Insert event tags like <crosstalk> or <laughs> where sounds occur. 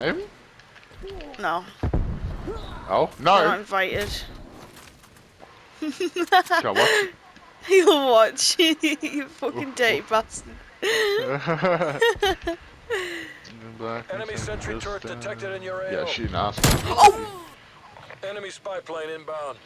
Maybe? No, Oh, you're not invited. Shall I watch <laughs> You'll watch, <laughs> you fucking dirty <laughs> bastard. Enemy sentry turret detected in your Yeah, AO. shooting. Oh! Enemy spy plane inbound.